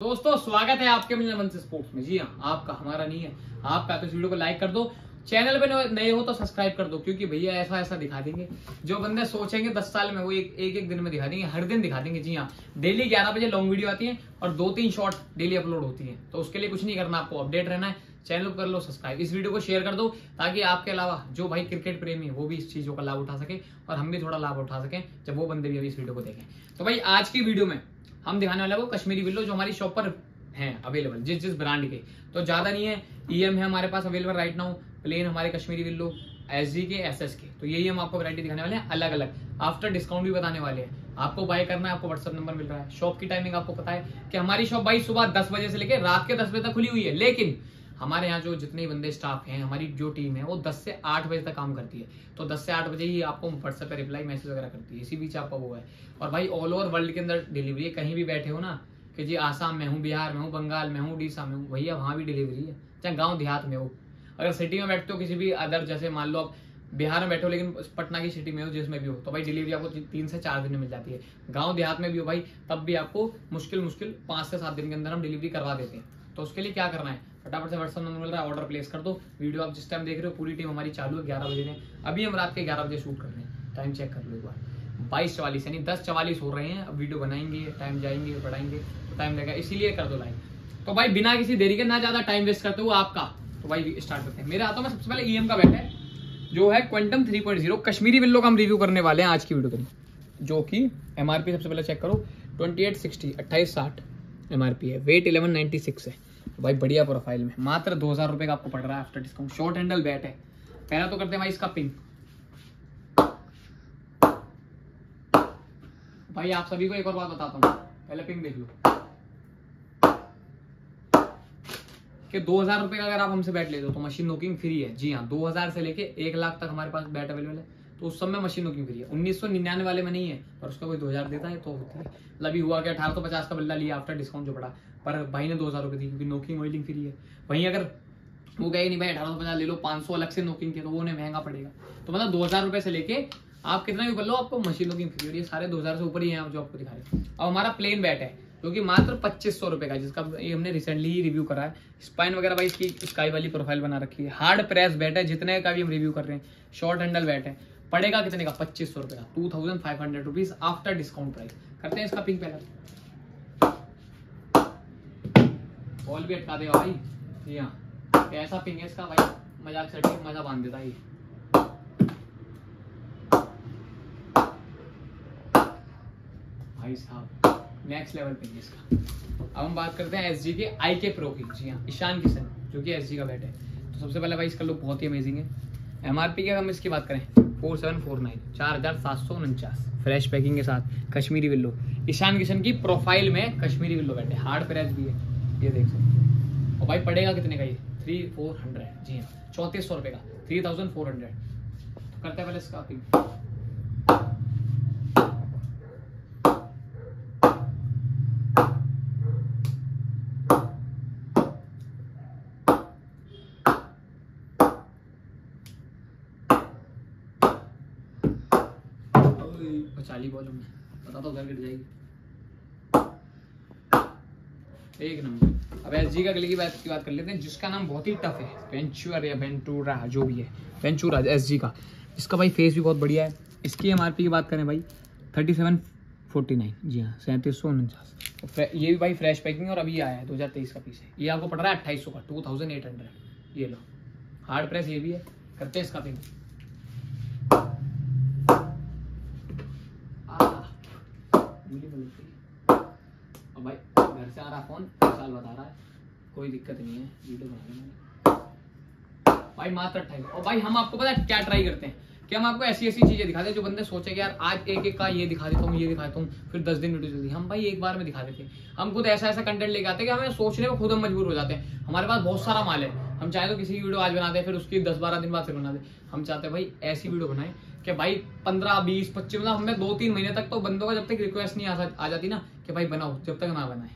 दोस्तों स्वागत है आपके मिलने से स्पोर्ट्स में। जी हाँ आपका हमारा नहीं है। आपका तो इस वीडियो को लाइक कर दो। चैनल पे नए हो तो सब्सक्राइब कर दो क्योंकि भैया ऐसा ऐसा दिखा देंगे। जो बंदे सोचेंगे दस साल में वो एक एक, एक दिन में दिखा देंगे हर दिन दिखा देंगे। जी हाँ डेली ग्यारह बजे लॉन्ग वीडियो आती है और दो तीन शॉर्ट डेली अपलोड होती है। तो उसके लिए कुछ नहीं करना आपको अपडेट रहना है। चैनल कर लो सब्सक्राइब इस वीडियो को शेयर कर दो ताकि आपके अलावा जो भाई क्रिकेट प्रेमी है वो भी इस चीज़ों का लाभ उठा सके और हम भी थोड़ा लाभ उठा सकें जब वो बंदे भी अभी इस वीडियो को देखें। तो भाई आज की वीडियो में हम दिखाने वाले वो कश्मीरी विल्लो जो हमारी शॉप पर हैं अवेलेबल जिस जिस ब्रांड के। तो ज़्यादा नहीं है ईएम है हमारे पास अवेलेबल राइट नाउ प्लेन हमारे Kashmiri willow S K S S K. तो यही हम आपको वैरायटी दिखाने वाले हैं अलग अलग आफ्टर डिस्काउंट भी बताने वाले हैं। आपको बाय करना है, आपको व्हाट्सअप नंबर मिल रहा है। शॉप की टाइमिंग आपको पता है कि हमारी शॉप भाई सुबह दस बजे से लेकर रात के दस बजे तक खुली हुई है। लेकिन हमारे यहाँ जो जितने बंदे स्टाफ हैं, हमारी जो टीम है, वो 10 से 8 बजे तक काम करती है। तो 10 से 8 बजे ही आपको व्हाट्सएप पे रिप्लाई मैसेज वगैरह करती है। इसी बीच आपका वो है। और भाई ऑल ओवर वर्ल्ड के अंदर डिलीवरी है। कहीं भी बैठे हो ना, कि जी आसाम में हूँ, बिहार में हूँ, बंगाल में हूँ, उड़ीसा में हूँ, भैया वहाँ भी डिलीवरी है। चाहे गाँव देहात में हो। अगर सिटी में बैठते हो, किसी भी अदर जैसे मान लो आप बिहार में बैठे लेकिन पटना की सिटी में हो, जिसमें भी हो तो भाई डिलीवरी आपको तीन से चार दिन में मिल जाती है। गाँव देहात में भी हो भाई, तब भी आपको मुश्किल मुश्किल पाँच से सात दिन के अंदर हम डिलीवरी करवा देते हैं। तो उसके लिए क्या करना है? फटाफट से व्हाट्सअप नंबर मिल रहा है ऑर्डर प्लेस कर दो। वीडियो आप जिस टाइम देख रहे हो, पूरी टीम हमारी चालू है ग्यारह बजे ने अभी हम रात के ग्यारह बजे शूट कर रहे हैं। टाइम चेक कर लो एक बार। बाईस चवालीस, यानी दस चवालीस हो रहे हैं। अब वीडियो बनाएँगे टाइम जाएँगे बढ़ाएँगे तो टाइम लगेगा। इसीलिए कर दो लाइक तो भाई बिना किसी देरी के ना ज़्यादा टाइम वेस्ट करते हो आपका। तो भाई स्टार्ट करते हैं। मेरे हाथों में सबसे पहले ईएम का बैट है, जो है क्वांटम 3.0 कश्मीरी बिल्लो का हम रिव्यू करने वाले हैं आज की वीडियो के जो कि एमआरपी सबसे पहले चेक करो। 2860 2860 एमआरपी है। वेट 1196 है। तो भाई बढ़िया प्रोफ़ाइल में। मात्र दो हज़ार रुपए का आपको पड़ रहा है after discount short handle bat है। पहला तो करते हैं भाई इसका पिंक भाई आप सभी को एक और बात बताता हूँ। पहले पिंक देख लो। कि दो हज़ार रुपए का अगर आप हमसे बैट लेते हो तो मशीन नोकिंग फ्री है। जी हाँ दो हज़ार से लेके एक लाख तक हमारे पास बैट अवेलेबल है। तो उस समय मशीन नोकिंग फ्री है? उन्नीस सौ निन्यानवे वाले में नहीं है, पर उसका कोई दो हज़ार देता है तो होती है। लभी हुआ कि अठारह सौ पचास का बल्ला लिया आफ्टर डिस्काउंट जो पड़ा, पर भाई ने दो हज़ार रुपये दी क्योंकि नोकिंग ऑयलिंग फ्री है। वहीं अगर वो गए नहीं भाई, अठारह सौ पचास ले लो, पाँच सौ अलग से नोकिंग के तो वो उन्हें महँगा पड़ेगा। तो मतलब दो हज़ार रुपए से लेके आप कितना भी कर लो आपको मशीन नोकिंग फ्री और ये सारे दो हज़ार से ऊपर ही है जो आपको दिखा रहे हैं। अब हमारा प्लेन बैट है, जो कि मात्र पच्चीस सौ रुपए का जिसका ये हमने रिसेंटली ही रिव्यू करा है। स्पाइन वगैरह भाई, इसकी स्काई वाली प्रोफ़ाइल बना रखी है। हार्ड प्रेस बैट है, जितने का भी हम रिव्यू कर रहे हैं शॉर्ट हैंडल बैट है। पड़ेगा कितने का? पच्चीस सौ रुपया two thousand five hundred rupees after discount price करते हैं इसका पिंक पहला बॉल भी अटका देगा भाई। जी हाँ कैसा पिंक है इसका भाई? मज़ाक से मज़ा बाँध देता है भाई साहब नेक्स्ट लेवल पे इसका। अब हम बात करते हैं SG के आई के प्रो की। जी हाँ ईशान किशन, जो कि SG का बैट है। तो सबसे पहले भाई इसका लुक बहुत ही अमेजिंग है। एमआरपी की हम इसकी बात करें। फोर सेवन फोर नाइन, चार हज़ार सात सौ उनचास। फ्रेश पैकिंग के साथ कश्मीरी विल्लो। ईशान किशन की प्रोफ़ाइल में Kashmiri willow bat hard press भी है। ये देख सकते हो। और भाई पड़ेगा कितने का ये? Three four hundred. जी हाँ चौंतीस सौ रुपये का। Three thousand four hundred. तो करते हैं पहले इसका चाली बॉल में पता तो घर गिर जाएगी। एक नंबर। अब एस जी का गले की बात की बात कर लेते हैं, जिसका नाम बहुत ही टफ है। वेंचुअर या वेंटूरा जो भी है। वेंचूरा एस जी का। इसका भाई फेस भी बहुत बढ़िया है। इसकी एमआरपी की बात करें भाई थर्टी सेवन फोर्टी नाइन जी हाँ सैंतीस सौ उनचास। ये भी भाई फ्रेश पैकिंग और अभी आया है, दो हज़ार तेईस का पीस है। ये आपको पड़ रहा है अट्ठाईस सौ का टू थाउज़ेंड एट हंड्रेड ये लो। हार्ड प्रेस ये भी है। करते हैं इसका पिंग और भाई, घर से आ रहा फ़ोन साल बता रहा है। कोई दिक्कत नहीं है, वीडियो बना भाई, मात्र अट्ठाईस। और भाई, हम आपको पता है, क्या ट्राई करते हैं? कि हम आपको ऐसी ऐसी चीज़ें दिखाते हैं जो बंदे सोचे कि यार, आज एक एक का ये दिखा देता हूँ, ये दिखाता हूँ, फिर दस दिन वीडियो चलती हम भाई, एक बार में दिखा देते हैं। हम खुद ऐसा ऐसा कंटेंट लेके आते हैं कि हमें सोचने में खुद हम मजबूर हो जाते हैं। हमारे पास बहुत सारा माल है। हम चाहे तो किसी की वीडियो आज बनाते हैं फिर उसकी दस बारह दिन बाद फिर बना दे। हम चाहते हैं, भाई, ऐसी वीडियो बनाए कि भाई पंद्रह, बीस, पच्चीस मतलब हमें दो तीन महीने तक तो बंदों का जब तक रिक्वेस्ट नहीं आ आ जाती ना कि भाई बनाओ, जब तक ना बनाए।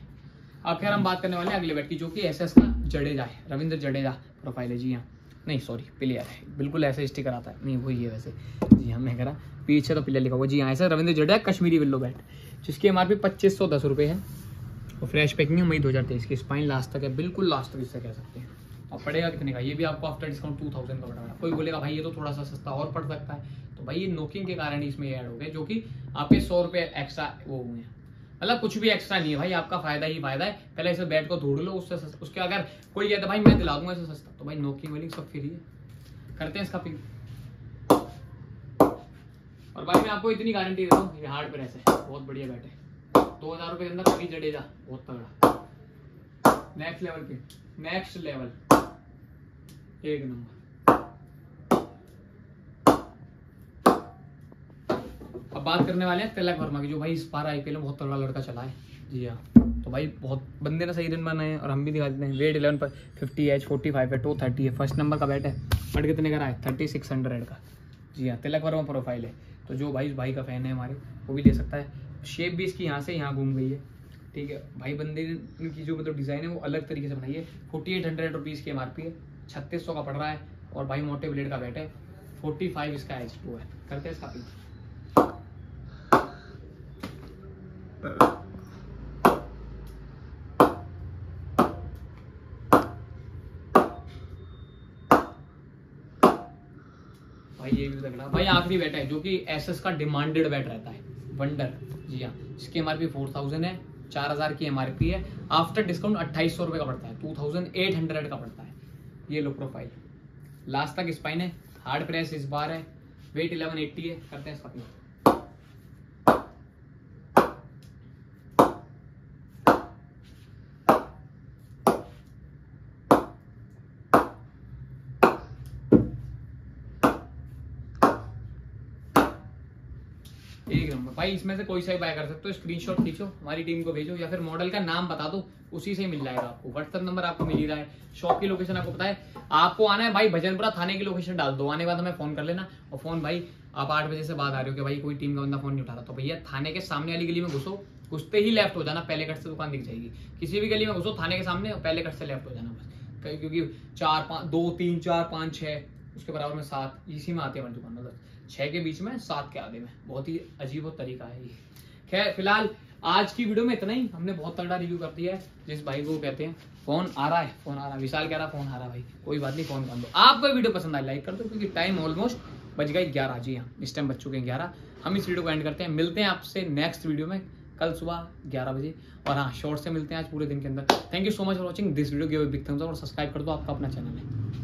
अब खैर हम बात करने वाले हैं अगले बैट की, जो कि एस एस का जडेजा है। रविंद्र जडेजा प्रोफ़ाइल है। जी हाँ। नहीं सॉरी प्लेयर है। बिल्कुल ऐसे स्टिकर आता है। नहीं, वही है वैसे। जी हाँ मैं कह रहा, पीछे तो प्लेयर लिखा हुआ जी हाँ ऐसा रविंद्र जडेजा, कश्मीरी विल्लो बैट, जिसकी एम आर पी पच्चीस सौ दस रुपये है। तो फ्रेश पैकिंग है मई दो हज़ार तेईस की। स्पाइन लास्ट तक है। बिल्कुल लास्ट तक इससे कह सकते हैं। और पड़ेगा कितने का? ये भी आपको आफ्टर डिस्काउंट टू थाउज़ेंड का पड़ रहा है कोई बोलेगा, भाई, ये तो थोड़ा सा सस्ता और पड़ सकता है। तो भाई, ये नोकिंग के कारण इसमें ऐड हो गए, जो कि आपके सौ रुपये एक्स्ट्रा वो हुए हैं। मतलब कुछ भी एक्स्ट्रा नहीं है भाई, आपका फ़ायदा ही फ़ायदा है। पहले इसे बैट को ढूंढ लो, उससे उसके अगर कोई कहता भाई, मैं दिला दूँगा इसे सस्ता। तो भाई नोकिंग वाली सब फ्री है। करते हैं इसका पिंग और भाई, मैं आपको इतनी गारंटी देता हूँ हार्ड प्रेस है। बहुत बढ़िया बैट है। दो हज़ार रुपये के अंदर कभी जडेजा, बहुत तगड़ा। नेक्स्ट लेवल पे। नेक्स्ट लेवल एक नंबर। अब बात करने वाले हैं तिलक वर्मा की, जो भाई इस बार आईपीएल में बहुत तगड़ा लड़का चला है। जी हाँ। तो भाई बहुत, बंदे ने सही रन बनाए हैं और हम भी दिखा देते हैं। वेट इलेवन पर फिफ्टी एच फोर्टी फाइव है टू थर्टी है। फ़र्स्ट नंबर का बैट है। बट कितने का रहा है? थर्टी सिक्स हंड्रेड का। जी हाँ तिलक वर्मा प्रोफ़ाइल है। तो जो भाई भाई का फ़ैन है हमारे, वो भी ले सकता है। शेप भी इसकी यहाँ से यहाँ घूम गई है। ठीक है। भाई बंदे की जो मतलब डिज़ाइन है, वो अलग तरीके से बनाई है। फोर्टी एट हंड्रेड रुपीज़ की एम है, छत्तीस सौ का पड़ रहा है, और भाई मोटे ब्लेड का बैट है, फोर्टी फाइव इसका एच टू है। करते हैं इसका भाई ये भी तगड़ा। भाई आखिरी बैट है, जो कि एसएस का डिमांडेड बैट रहता है। वंडर जी हाँ। इसकी एमआरपी फोर थाउज़ेंड है। चार हज़ार की एमआरपी है। आफ्टर डिस्काउंट अट्ठाईस सौ रुपए का पड़ता है। टू थाउज़ेंड एट हंड्रेड का पड़ता है। ये लो प्रोफ़ाइल लास्ट तक स्पाइन है। हार्ड प्रेस इस बार है। वेट इलेवन एट्टी है। करते हैं इसका एक नंबर भाई इसमें से कोई सा बाय कर सकते हो स्क्रीनशॉट खींचो, हमारी टीम को भेजो, या फिर मॉडल का नाम बता दो, उसी से मिल जाएगा आपको। व्हाट्सएप नंबर आपको मिल ही रहा है शॉप की लोकेशन आपको पता है। आपको आना है, भाई भजनपुरा थाने की लोकेशन डाल दो, आने बाद हमें फ़ोन कर लेना। और फ़ोन भाई, आप आठ बजे से बाद आ रहे हो कि भाई कोई टीम का बंदा फ़ोन नहीं उठा रहा। तो भैया, थाने के सामने वाली गली में घुसो घुसते ही लेफ़्ट हो जाना, पहले कट से दुकान दिख जाएगी। किसी भी गली में घुसो, थाने के सामने, पहले कट से लेफ़्ट हो जाना बस। क्योंकि चार पाँच, दो, तीन, चार, पाँच छः उसके बराबर में सात, इसी में आती है हमारी दुकान मतलब छः के बीच में, सात के आधे में। बहुत ही अजीब तरीका है ये। खैर, फ़िलहाल आज की वीडियो में इतना ही। हमने बहुत तगड़ा रिव्यू कर दिया है, जिस भाई को कहते हैं, फ़ोन आ रहा है, फ़ोन आ रहा है। विशाल कह रहा फ़ोन आ रहा है भाई, कोई बात नहीं, फ़ोन कर दो आपको वीडियो पसंद आए लाइक कर दो, क्योंकि टाइम ऑलमोस्ट बज गए ग्यारह। जी हाँ इस टाइम बच चुके हैं ग्यारह। हम इस वीडियो को एंड करते हैं। मिलते हैं आपसे नेक्स्ट वीडियो में, कल सुबह ग्यारह बजे। और हाँ शॉर्ट से मिलते हैं आज पूरे दिन के अंदर। Thank you so much for watching this video give big thumbs और सब्सक्राइब कर दो आपका अपना चैनल है